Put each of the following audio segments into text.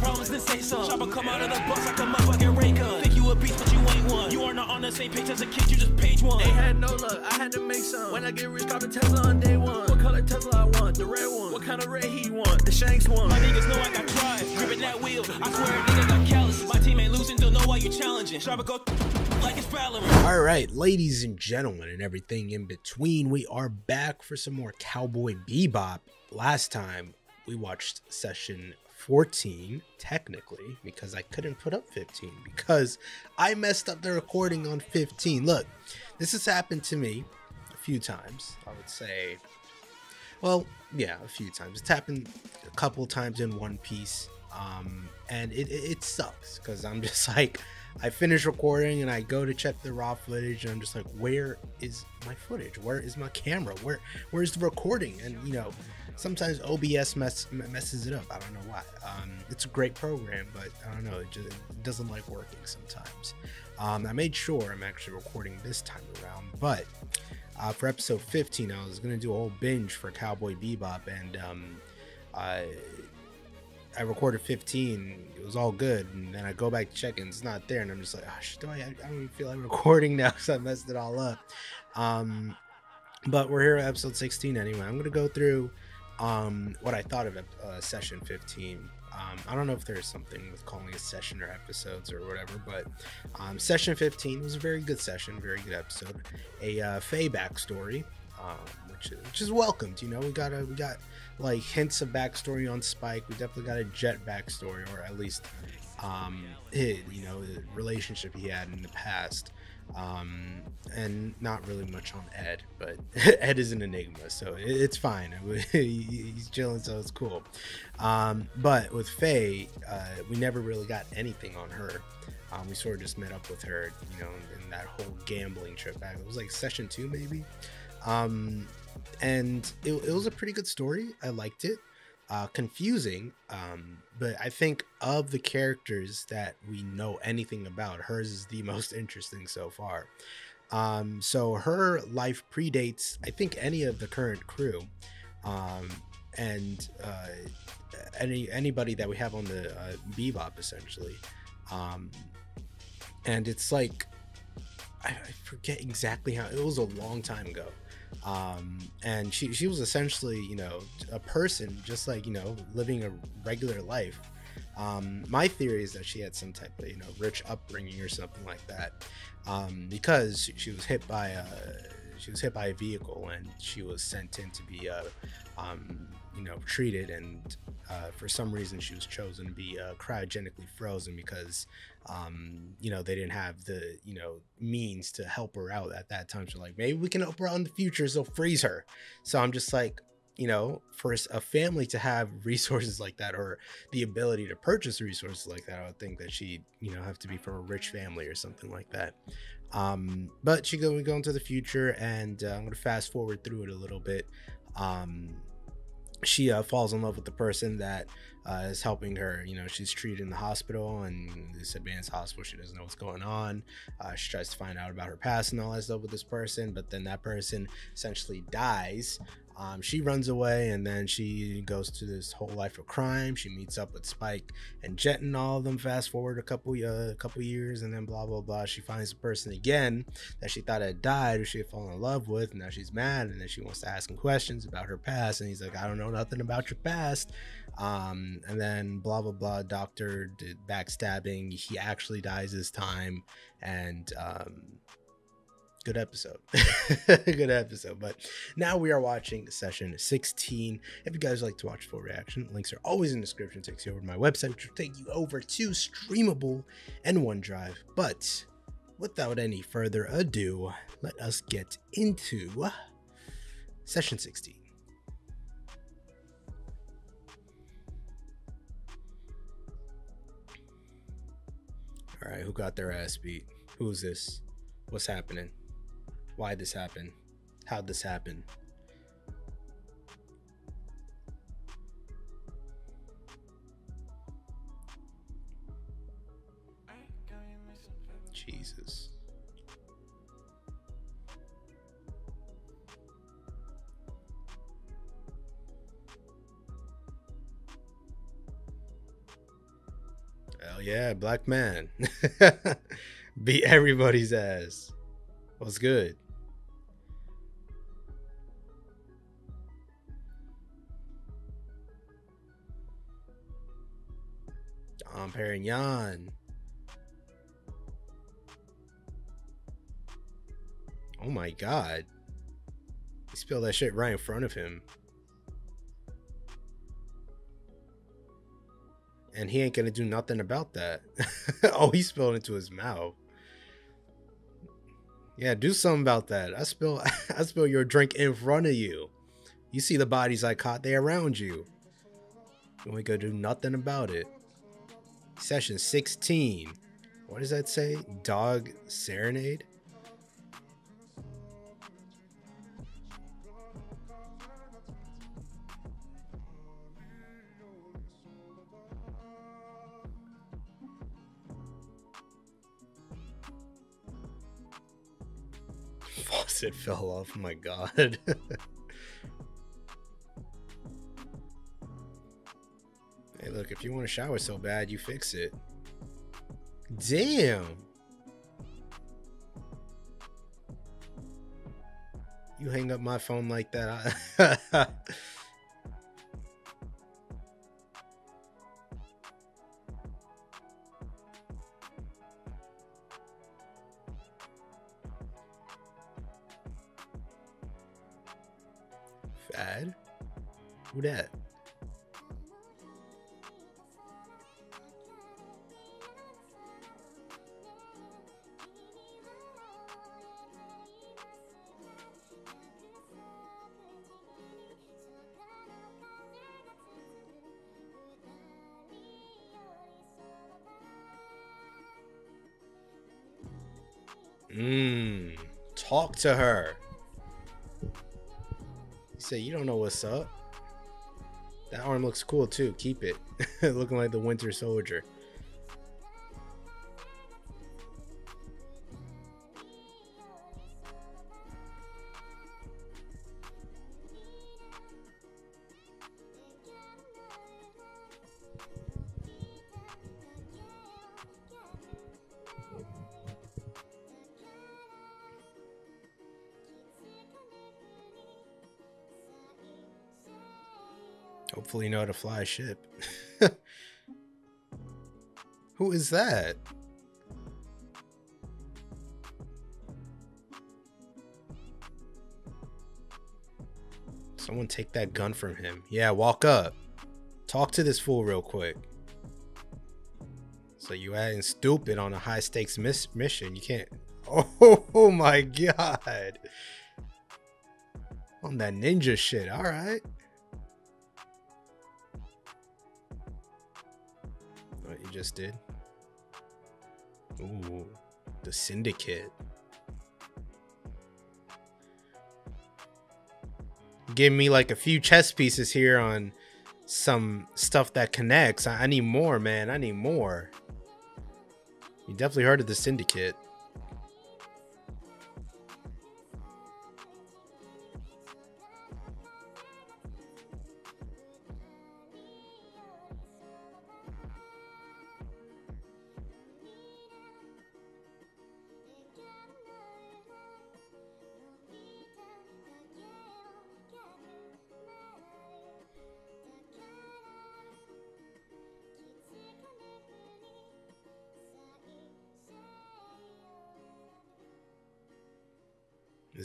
problems, then say so. Chopper come out of the box like a motherfucking ray gun. Think you a beast, but you ain't one. You are not on the same page as a kid, you just page one. Ain't had no luck, I had to make some. When I get rich, cop a Tesla on day one. What color Tesla I want? The red one. What kind of red he want? The Shanks one. My niggas know I got drive, gripping that wheel. I swear a nigga got calluses. My team ain't losing, don't know why you challenging. Chopper go like it's Valorant. All right, ladies and gentlemen, and everything in between, we are back for some more Cowboy Bebop. Last time we watched session 14, technically, because I couldn't put up 15 because I messed up the recording on 15. Look, this has happened to me a few times. I would say, well, yeah, a few times. It's happened a couple times in One Piece, um, and it, it, it sucks because I'm just like, I finish recording and I go to check the raw footage and I'm just like, where is my footage? Where is my camera? Where where's the recording? And you know, sometimes OBS mess, messes it up. I don't know why. Um, it's a great program, but I don't know. It just it doesn't like working sometimes. Um, I made sure I'm actually recording this time around, but uh, for episode 15, I was gonna do a whole binge for Cowboy Bebop, and um, I I recorded 15. It was all good, and then I go back to check and it's not there, and I'm just like, oh, do I? I don't even feel like recording now because I messed it all up. Um, but we're here at episode 16 anyway. I'm gonna go through um, what I thought of uh, session 15. Um, I don't know if there's something with calling it session or episodes or whatever, but um, session 15 was a very good session, very good episode. A uh, Faye backstory, um, which is, which is welcomed. You know, we got a we got like hints of backstory on Spike. We definitely got a Jet backstory, or at least um, you know, the relationship he had in the past. Um, and not really much on Ed, but Ed is an enigma, so it's fine. He's chilling, so it's cool. Um, but with Faye, uh, we never really got anything on her. Um, we sort of just met up with her, you know, in that whole gambling trip back. It was like session two, maybe. Um, and it, it was a pretty good story. I liked it. Uh, confusing, um, but I think of the characters that we know anything about, hers is the most interesting so far. Um, so her life predates, I think, any of the current crew, um, and uh, any anybody that we have on the uh, Bebop essentially. Um, and it's like I, I forget exactly how it was a long time ago. Um, and she she was essentially you know a person just like you know living a regular life. Um, my theory is that she had some type of you know rich upbringing or something like that. Um, because she was hit by a she was hit by a vehicle and she was sent in to be uh, um, you know treated and uh, for some reason she was chosen to be uh, cryogenically frozen because um, you know they didn't have the you know means to help her out at that time. So like maybe we can help her out in the future so freeze her. So i'm just like you know for a family to have resources like that or the ability to purchase resources like that i would think that she you know have to be from a rich family or something like that. Um, but she go we go into the future and uh, i'm gonna fast forward through it a little bit. Um, she uh, falls in love with the person that uh, is helping her. You know, she's treated in the hospital and this advanced hospital. She doesn't know what's going on. Uh, she tries to find out about her past and all that stuff with this person, but then that person essentially dies. Um, she runs away and then she goes to this whole life of crime. She meets up with Spike and Jet and all of them. Fast forward a couple uh, a couple years and then blah blah blah. She finds a person again that she thought had died, who she had fallen in love with, and now she's mad and then she wants to ask him questions about her past. And he's like, I don't know nothing about your past. Um, and then blah blah blah. Doctor did backstabbing. He actually dies this time, and um, good episode. Good episode but now we are watching session 16 if you guys like to watch full reaction links are always in the description. Takes you over to my website which will take you over to streamable and onedrive. But without any further ado let us get into session 16 all right who got their ass beat? Who's this? What's happening why this happened, how'd this happen. Jesus. Hell yeah, black man. Beat everybody's ass. What's good? Dom Perignon. Oh my god. He spilled that shit right in front of him. And he ain't gonna do nothing about that. oh, he spilled into his mouth. Yeah, do something about that. I spill I spill your drink in front of you. You see the bodies I caught, they around you. You ain't gonna do nothing about it. Session 16. What does that say? Dog Serenade? Faucet fell off. Oh my god. Hey, look, if you want to shower so bad, you fix it. Damn. You hang up my phone like that. I- That? Mmm. Talk to her. He said, You don't know what's up. That arm looks cool too. Keep it. Looking like the Winter Soldier. Hopefully, know how to fly a ship. Who is that? Someone take that gun from him. Yeah, walk up. Talk to this fool real quick. So you acting stupid on a high stakes miss- mission. You can't. Oh, oh my god. On that ninja shit. All right. Just did? Ooh, the syndicate. Give me like a few chess pieces here on some stuff that connects. I, need more, man. I need more. You definitely heard of the syndicate.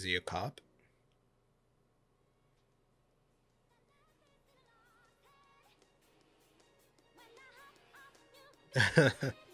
He a cop?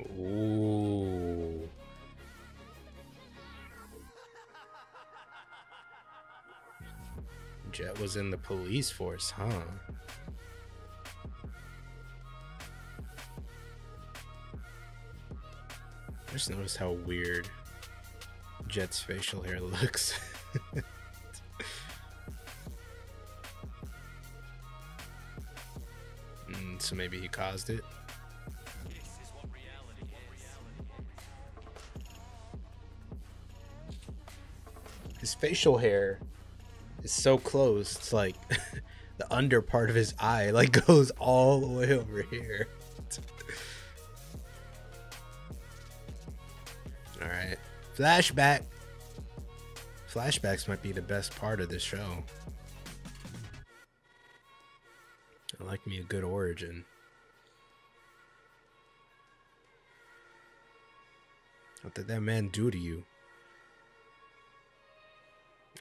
Ooh. Jet was in the police force, huh? I just noticed how weird Jet's facial hair looks. Mm, so maybe he caused it. His facial hair is so close. It's like the under part of his eye like goes all the way over here. all right. Flashback. Flashbacks might be the best part of this show. I like me a good origin. What did that man do to you?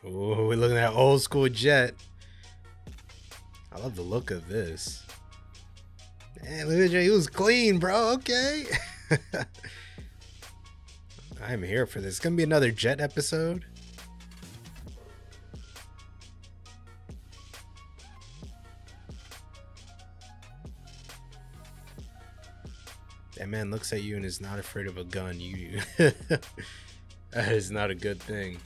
Oh, we're looking at old school jet. I love the look of this. Man, look at you. He was clean, bro. Okay. I'm here for this. It's gonna be another jet episode. That man looks at you and is not afraid of a gun. You that is not a good thing.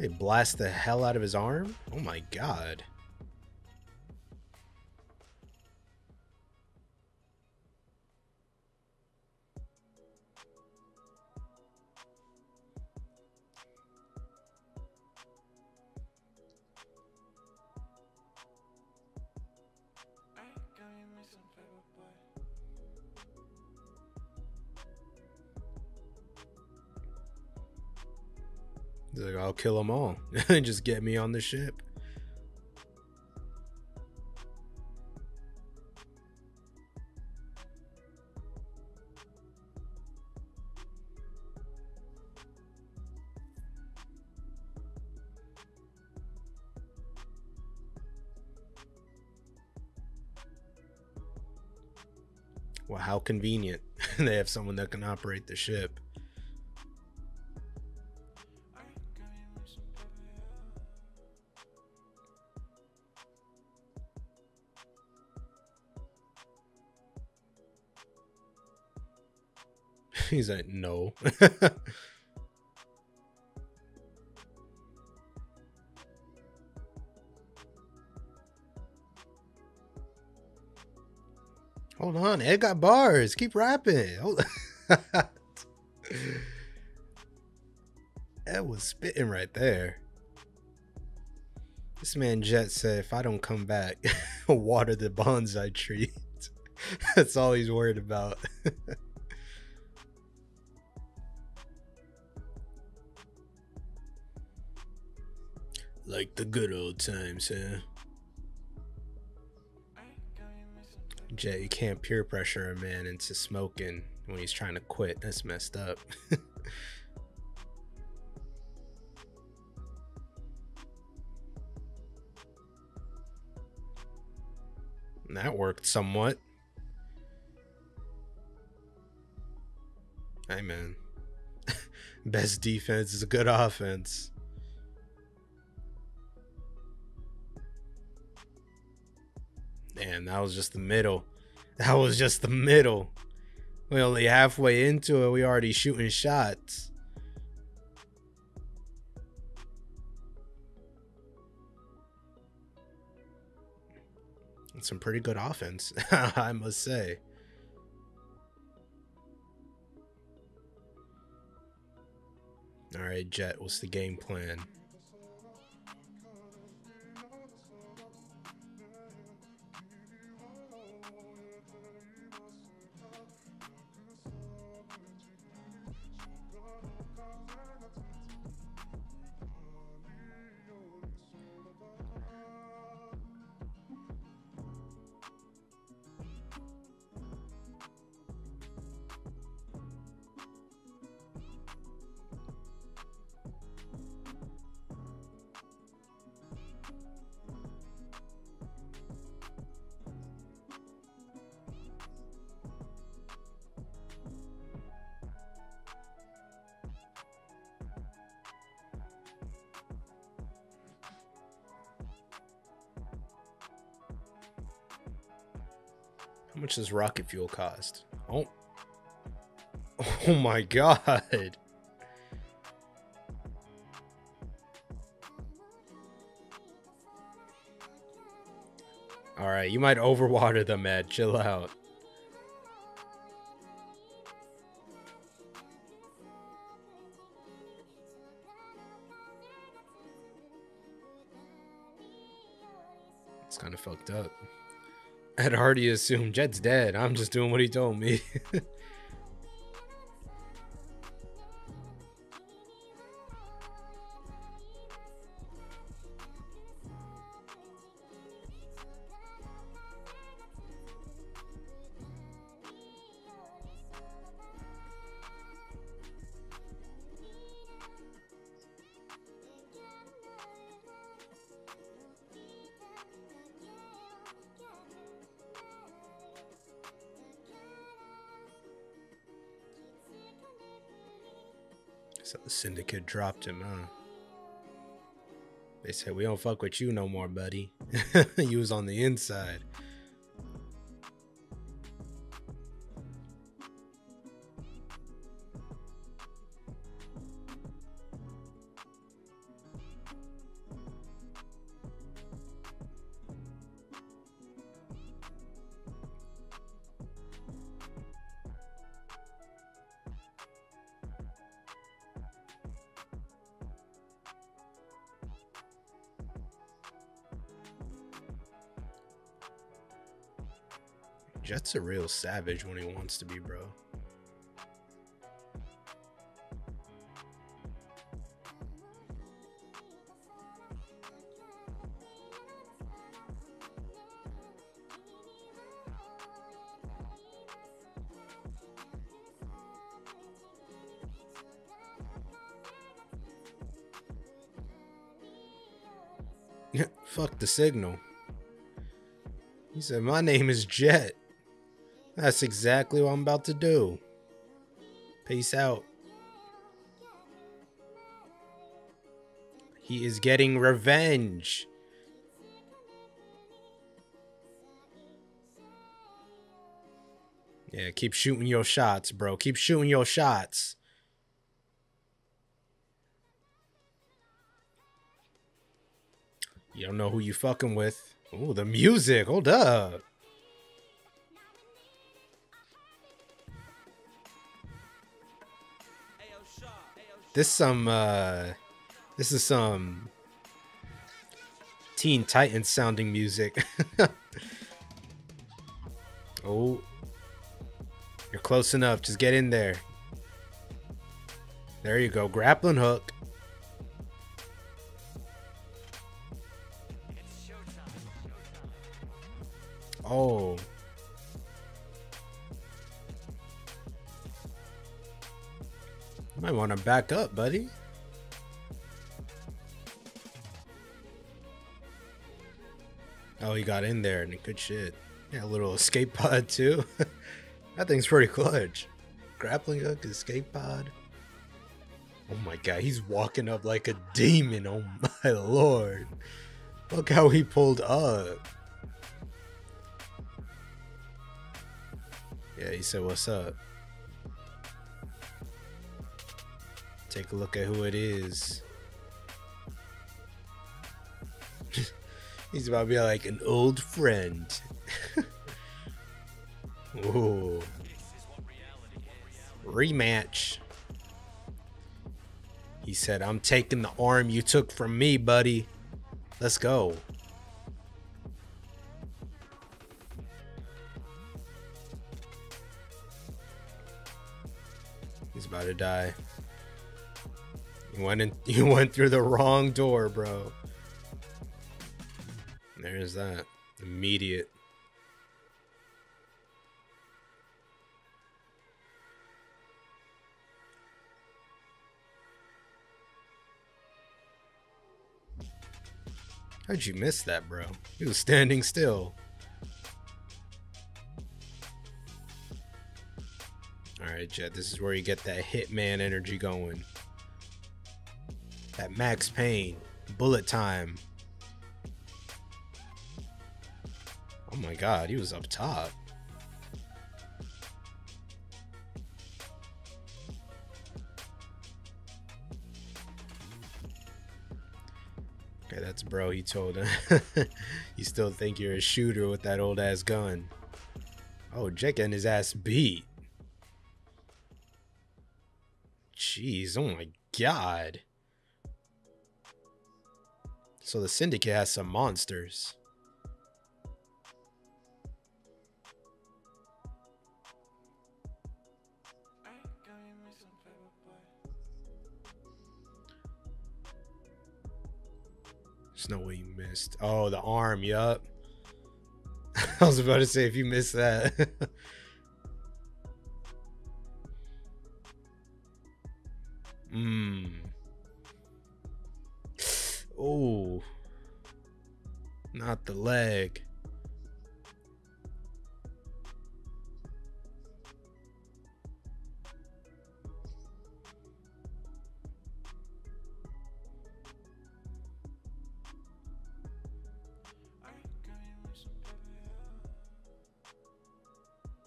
They blast the hell out of his arm? Oh my god. Kill them all. And just get me on the ship. Well, how convenient. they have someone that can operate the ship. He's like, no. Hold on, Ed got bars. Keep rapping. Ed was spitting right there. This man Jet said, if I don't come back, water the bonsai tree. That's all he's worried about. Like the good old times, huh? Jet, you can't peer pressure a man into smoking when he's trying to quit. That's messed up. that worked somewhat. Hey, man. Best defense is a good offense. Damn, that was just the middle. That was just the middle. We only halfway into it. We already shooting shots. Some pretty good offense, I must say. All right, Jet, what's the game plan? How much does rocket fuel cost? Oh. Oh my god. Alright, you might overwater them, Ed. Chill out. It's kind of fucked up. Ed already assumed Jet's dead. I'm just doing what he told me. syndicate dropped him, huh? They said, We don't fuck with you no more, buddy. he was on the inside. Jet's a real savage when he wants to be, bro. Fuck the signal. He said, My name is Jet. That's exactly what I'm about to do. Peace out. He is getting revenge. Yeah, keep shooting your shots, bro. Keep shooting your shots. You don't know who you fucking with. Oh, the music. Hold up. This some uh this is some Teen Titans sounding music. oh. You're close enough. Just get in there. There you go. Grappling hook. Oh. Might want to back up, buddy. Oh, he got in there and good shit. Yeah, a little escape pod too. that thing's pretty clutch. Grappling hook, escape pod. Oh my god, he's walking up like a demon. Oh my lord. Look how he pulled up. Yeah, he said, What's up? Take a look at who it is. He's about to be like an old friend. Ooh. Rematch. He said, I'm taking the arm you took from me, buddy. Let's go. He's about to die. You went in you went through the wrong door, bro. There's that. Immediate. How'd you miss that, bro? He was standing still. Alright, Jet, this is where you get that hitman energy going that Max Payne, Bullet Time. Oh my god, he was up top. Okay, that's bro, he told him. you still think you're a shooter with that old ass gun. Oh, Jake and his ass beat. Jeez, oh my god. So the Syndicate has some monsters. There's no way you missed. Oh, the arm, yup. I was about to say if you missed that. Mmm. Not the leg.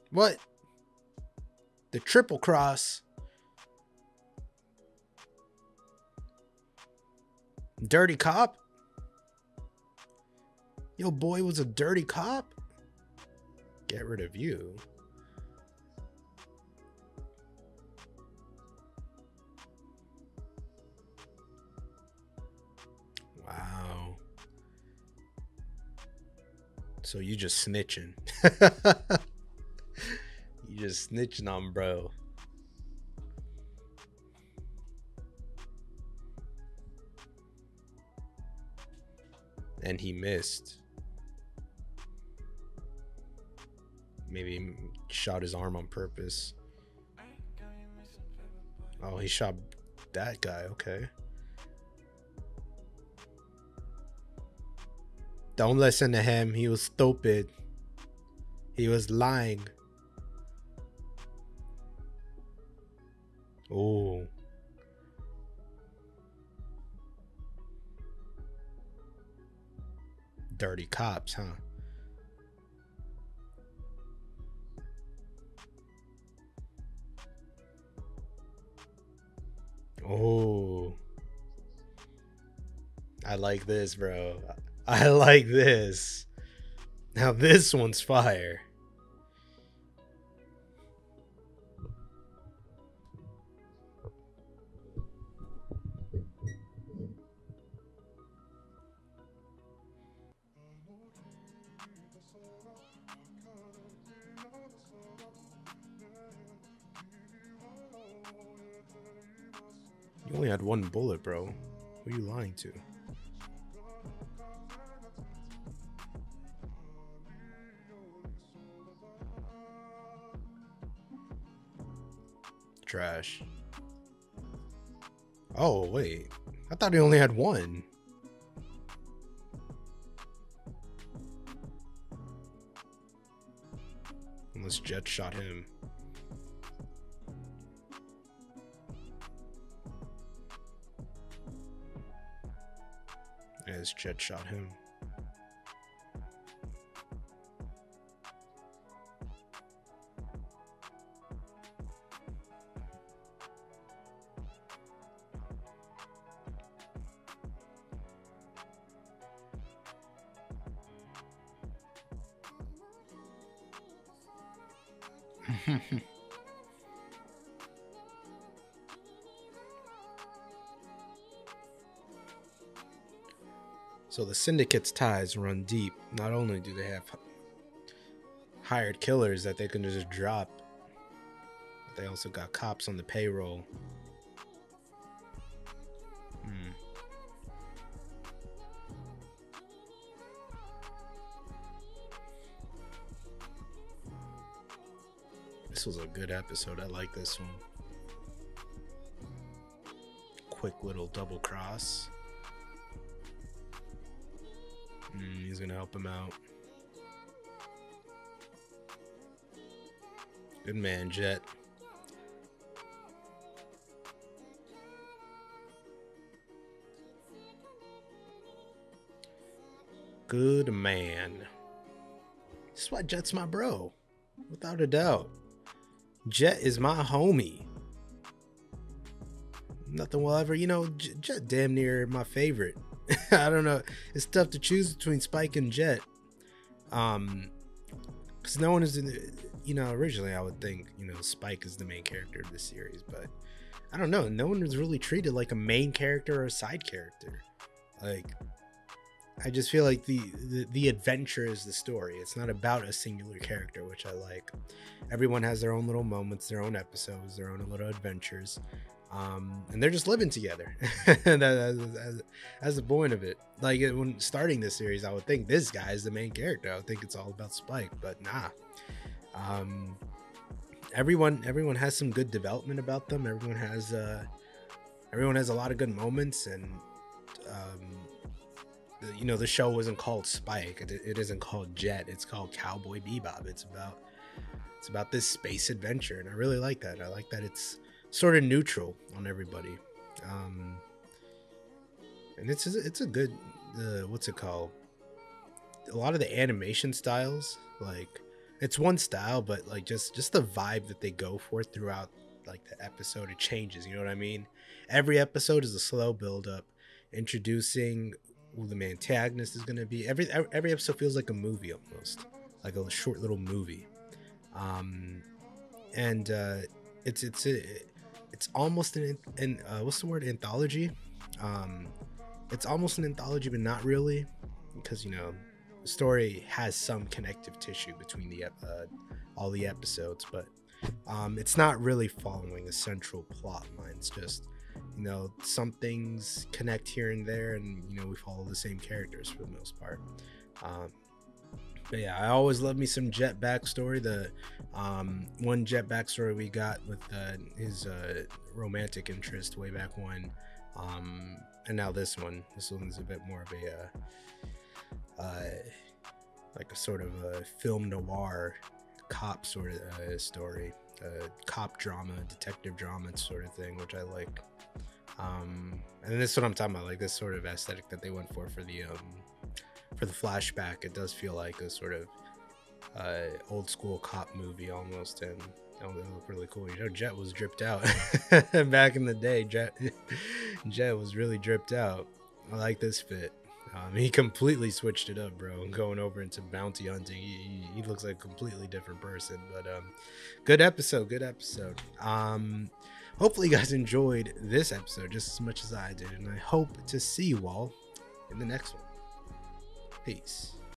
What? The triple cross. Dirty cop? Yo, boy was a dirty cop? Get rid of you. Wow. So you just snitching. you just snitching on bro. and he missed. Maybe shot his arm on purpose. Oh, he shot that guy. Okay. Don't listen to him. He was stupid. He was lying. Oh. dirty cops, huh? Oh. I like this, bro. I like this. Now this one's fire. Bullet, bro. Who are you lying to? Trash. Oh, wait. I thought he only had one. Unless Jet shot him. As Jet shot him. The syndicate's ties run deep. Not only do they have hired killers that they can just drop, they also got cops on the payroll. Hmm. This was a good episode. I like this one. Quick little double cross. Mm, he's gonna help him out. Good man, Jet. Good man. That's why Jet's my bro. Without a doubt. Jet is my homie. Nothing will ever, you know, Jet damn near my favorite I don't know. It's tough to choose between Spike and Jet. Um, because no one is in. The, you know, originally I would think you know Spike is the main character of the series, but I don't know. No one was really treated like a main character or a side character. Like, I just feel like the, the the adventure is the story. It's not about a singular character, which I like. Everyone has their own little moments, their own episodes, their own little adventures um, and they're just living together. that's, the point of it. Like when starting this series, I would think this guy is the main character. I would think it's all about Spike, but nah. Um, everyone, everyone has some good development about them. Everyone has, uh, everyone has a lot of good moments, and um, you know, the show wasn't called Spike. It, it isn't called Jet. It's called Cowboy Bebop. It's about, it's about this space adventure, and I really like that. I like that it's sort of neutral on everybody. Um, and it's it's a good uh, what's it called? A lot of the animation styles, like it's one style, but like just just the vibe that they go for throughout like the episode, it changes. You know what I mean? Every episode is a slow build up, introducing who the antagonist is going to be. Every every episode feels like a movie almost, like a short little movie. Um, and uh, it's it's a it's almost an, an uh, what's the word? Anthology? Um it's almost an anthology but not really because you know the story has some connective tissue between the uh, all the episodes but um it's not really following a central plot line. It's just you know some things connect here and there and you know we follow the same characters for the most part. Um but yeah, I always love me some Jet backstory. The um, one Jet backstory we got with uh, his uh, romantic interest way back when, um, and now this one. This one's a bit more of a uh, uh like a sort of a film noir cop sort of uh, story, uh, cop drama, detective drama sort of thing, which I like. Um, and this is what I'm talking about, like this sort of aesthetic that they went for for the um, for the flashback, it does feel like a sort of uh, old school cop movie almost, and that would really cool. You know, Jet was dripped out back in the day. Jet, Jet was really dripped out. I like this fit. Um, he completely switched it up, bro. Going over into bounty hunting, he, he, looks like a completely different person. But um, good episode, good episode. Um, hopefully, you guys enjoyed this episode just as much as I did, and I hope to see you all in the next one. Peace.